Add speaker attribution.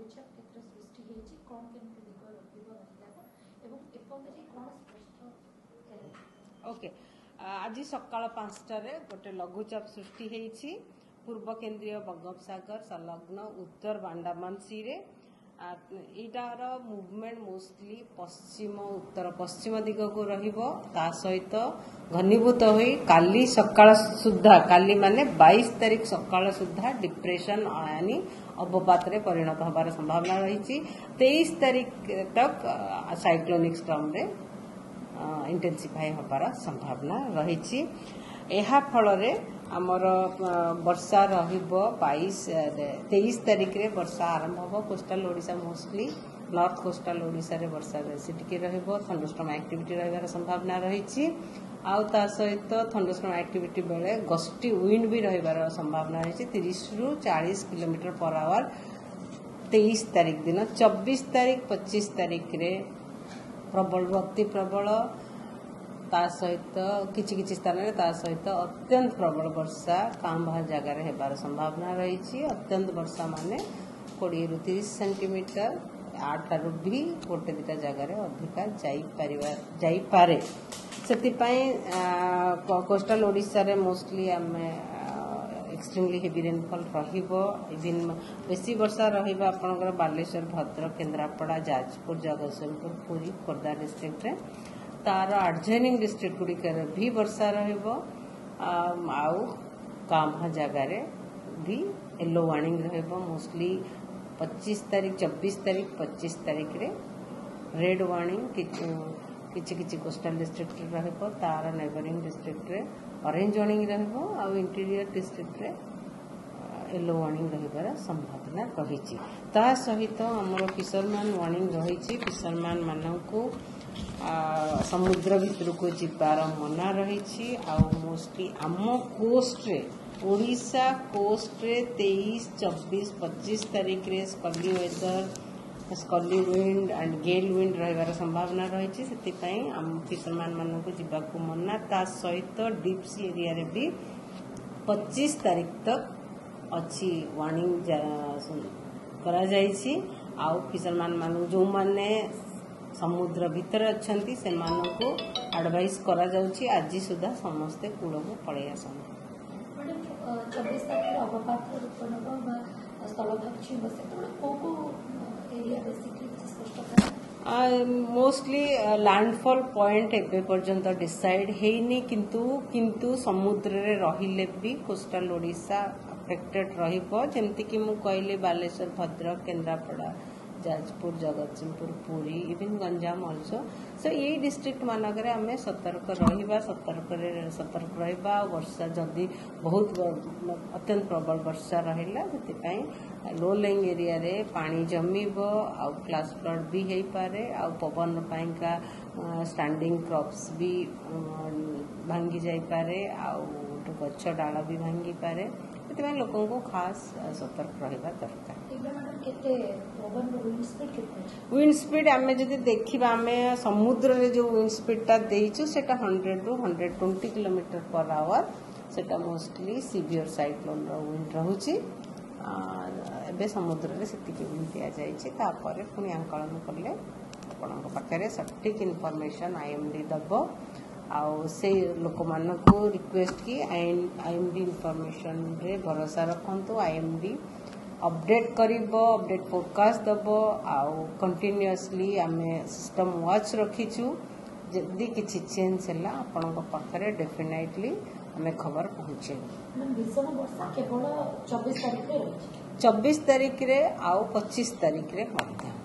Speaker 1: বিচার কি ত্রাস সৃষ্টি হৈছে কোন কেনে প্ৰতিকৰ অপৰিবা মহিলাক আৰু ইপৰতে কোন স্পষ্ট
Speaker 2: ओके আজি সকাল 5 টাতৰে গটে লঘু চাপ সৃষ্টি হৈছে পূৰ্বকেন্দ্ৰীয় বঙ্গোপসাগৰ সালগ্ন উত্তৰ বাণ্ডামনছিৰে এডাৰ মুভমেন্ট মোষ্টলি পশ্চিম উত্তৰ পশ্চিম দিকক ৰহিব তাৰ সৈতে ঘনীভূত হৈ কালি সকাল শুদ্ধ কালি মানে 22 तारिख সকাল শুদ্ধ ডিপ্ৰেচন অয়নি ଅବପାତରେ ପରିଣତ ହେବାର ସମ୍ଭାବନା ରହିଛି ତେଇଶ ତାରିଖ ତକ ସାଇକ୍ଲୋନିକ୍ ଷ୍ଟର୍ମରେ ଇଣ୍ଟେନ୍ସିଫାଇ ହେବାର ସମ୍ଭାବନା ରହିଛି ଏହା ଫଳରେ ଆମର ବର୍ଷା ରହିବ ବାଇଶ ତେଇଶ ତାରିଖରେ ବର୍ଷା ଆରମ୍ଭ ହେବ coastal Odisha mostly north coastal ଓଡ଼ିଶାରେ ବର୍ଷା ଟିକେ ରହିବ ଥଣ୍ଡରଷ୍ଟ୍ରମ୍ ଆକ୍ଟିଭିଟି ରହିବାର ସମ୍ଭାବନା ରହିଛି ଆଉ ତା ସହିତ ଥଣ୍ଡରଷ୍ଟ୍ରମ୍ ଆକ୍ଟିଭିଟି ବେଳେ ଗଷ୍ଟି ୱିଣ୍ଡ ବି ରହିବାର ସମ୍ଭାବନା ରହିଛି ତିରିଶରୁ ଚାଳିଶ କିଲୋମିଟର ପର୍ ଆୱାର ତେଇଶ ତାରିଖ ଦିନ ଚବିଶ ତାରିଖ ପଚିଶ ତାରିଖରେ ପ୍ରବଳରୁ ଅତି ପ୍ରବଳ ତା ସହିତ କିଛି କିଛି ସ୍ଥାନରେ ତା ସହିତ ଅତ୍ୟନ୍ତ ପ୍ରବଳ ବର୍ଷା କାଁ ଭାଁ ଜାଗାରେ ହେବାର ସମ୍ଭାବନା ରହିଛି ଅତ୍ୟନ୍ତ ବର୍ଷା ମାନେ କୋଡ଼ିଏରୁ ତିରିଶ ସେଣ୍ଟିମିଟର आठ रु भी गोटे दिटा जगार अधिका जापे से कोस्टाल ओडार मोस्टली आम एक्सट्रीमली हेवी रेनफल रिन बेस वर्षा रपर बालेश्वर भद्रक केन्द्रापड़ा जाजपुर जगत सिंहपुर पूरी खोर्धा डिस्ट्रिक्ट तार आडजनिंग डिस्ट्रिक्ट गुड़िक भी वर्षा रहा जगार भी येलो वार्णिंग रोस्टली पचीस तारीख चबीस तारीख पचीस तारीख रे रेड वार्णिंग किसी किसी कोस्टाल डिस्ट्रिक्ट रार neighbouring district orange warning interior district yellow warning रवना रही सहित आम फिशरमैन वार्णिंग रही फिशरमैन मान समुद्र भितर को जबार मना रही आम कोस्ट्रे ଓଡ଼ିଶା କୋଷ୍ଟରେ ତେଇଶ ଚବିଶ ପଚିଶ ତାରିଖରେ squally weather squally wind and gale wind ରହିବାର ସମ୍ଭାବନା ରହିଛି ସେଥିପାଇଁ ଆମ ଫିସରମ୍ୟାନ୍ମାନଙ୍କୁ ଯିବାକୁ ମନା ତା ସହିତ ଡିପ୍ସ ଏରିଆରେ ବି ପଚିଶ ତାରିଖ ତ ଅଛି ୱାର୍ଣ୍ଣିଂ କରାଯାଇଛି ଆଉ ଫିସରମ୍ୟାନ୍ମାନଙ୍କୁ ଯେଉଁମାନେ ସମୁଦ୍ର ଭିତରେ ଅଛନ୍ତି ସେମାନଙ୍କୁ ଆଡ଼ଭାଇସ୍ କରାଯାଉଛି ଆଜି ସୁଦ୍ଧା ସମସ୍ତେ କୂଳକୁ ପଳାଇ ଆସନ୍ତୁ
Speaker 1: छब्बीस तारखेला अवपात्र उत्पन्न वा स्थलभाग जी बसेल त्यामुळे को को एरिया बेसिकली स्पष्ट करा
Speaker 2: মোস্টলি ল্যান্ডফল পয়েন্ট এবে পর্যন্ত ডিসাইড হয়নি কিন্তু কিন্তু সমুদ্রে রহিলে বি কোস্টাল ওড়িশা আফেক্টেড রহব যেমিকি মু কহিলি Baleswar Bhadrak Kendrapara Jajpur Jagatsinghpur Puri even Ganjam also so ये डिस्ट्रिक्ट मानक आम सतर्क रहा सतर्क सतर्क रहा वर्षा जदि बहुत अत्यंत प्रबल वर्षा रहा लो लेंग एरिया रे पानी जमीब आउ फ्लड भी हो पारे आउ पवन का स्टैंडिंग क्रॉप्स भी भांगी जापे पारे आउ गछ भी भांगी पारे તે લોકો કો ખાસ સપોર્ટ રહી બા
Speaker 1: દરકા કે તે વિન્ડ સ્પીડ કેટલી છે
Speaker 2: વિન્ડ સ્પીડ અમે જો દેખી બા અમે સમુદ્ર રે જો વિન્ડ સ્પીડ તા દે છ સટા 100 ટુ 120 કિલોમીટર પર અવર સટા મોસ્ટલી સિવિયર સાયક્લોન રહુચી આ એબે સમુદ્ર રે સિતિકી ભંтия જાય છે તા પર ફરી આંકલન કરલે આપણો પાકેરે સટ્ટીક ઇન્ફોર્મેશન આઈએમડી ધબો आक मान को रिक्वेस्ट कि आई एम डी इनफर्मेसन भरोसा रखु आई एम डी अबडेट करडेट फोरकास्ट दब आउ आम सिस्टम व्वाच रखीचु जदि किसी चेंज है डेफिनेटली आम खबर पहुंचे चौबीस तारीख रे आउ पचीस तारीख में